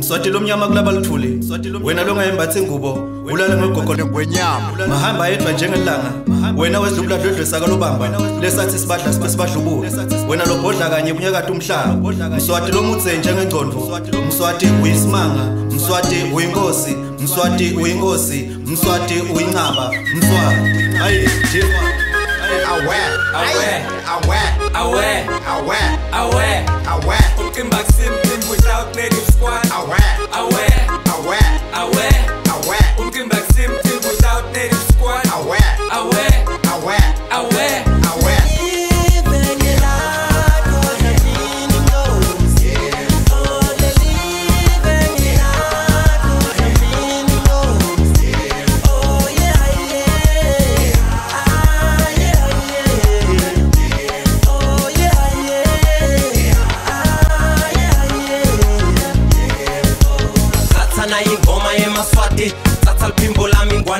mswati lomnyama kulaba luthuli wena longayembathi ingubo ulale ngogogolengwenyama mahamba ayedwa njengelanga wena wezilubuladlwedlwe sakalobamba lesathi sibadla sibe sibadlubule wena lobhodla kanye kunyakati umhlaba mswati lomutse njengengcondvo mswati uyisimanga mswati uyinkosi mswati uyinkosi mswati uyincaba mswati ayi jeswati I wear, I wear, I wear, I wear, I wear, I wear, I whack. Fucking back same without native squad. I wear, I wear.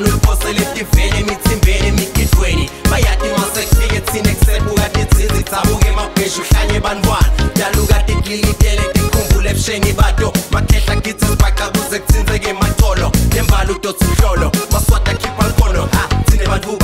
manuposele tiveni mitsimbeni migidweni mayati masekfike tsinekselbuka titsizi tsabuke mabheshu hlanye banwana daluka tikilitele tikhumbule bsheni bato makhehla gitsi sibhaqa kuze kutsinzeke matolo nembalo udotsihlolo maswata khipha nkono ha tsine bantu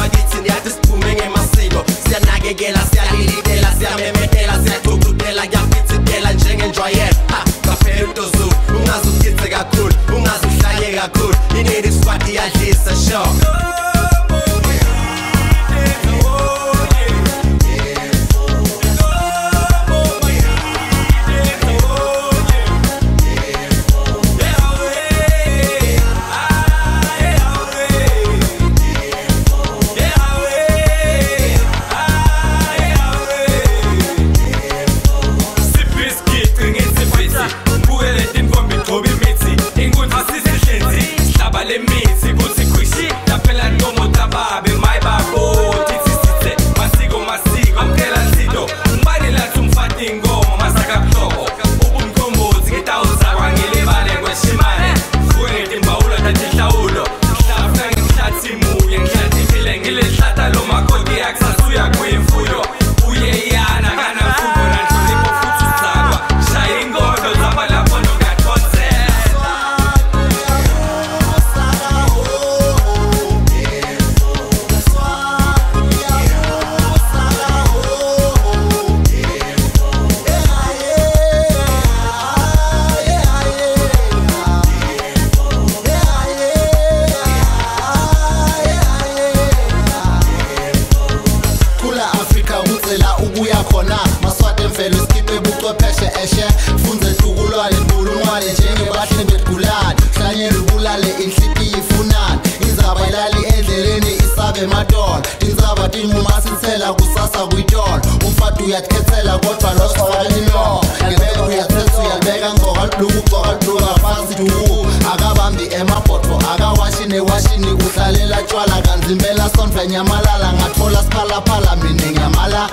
kuya khona maswati emvelo isikiphe buchwepheshe eshe funze hlukulwane nkulungwane njengebahle begulane hlanyele ubulale inhlipi ifunani inzaba ilali endleleni isabe ematolo tinzaba tinquma sithela kusasa kwitolo umfati uyatikhethela kodwa losfalinlo ngempela uyathetha uyalibeka ngcoka luduka ugcoka luduka phansi duku akabambi emabhodvo akawashini washini uhlalela tshwala kanzi impela sondva nyamalala ngathola siphalaphala mine nyamala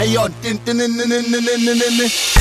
Hey yo, din din din din din din din din.